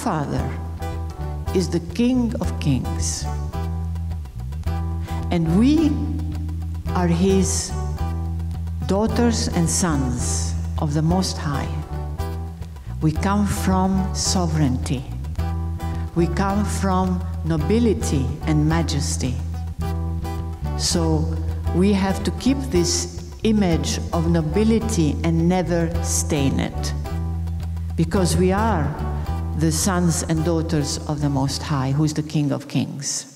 Father is the King of Kings. And we are His daughters and sons of the Most High. We come from sovereignty. We come from nobility and majesty. So we have to keep this image of nobility and never stain it. Because we are the sons and daughters of the Most High, who is the King of Kings.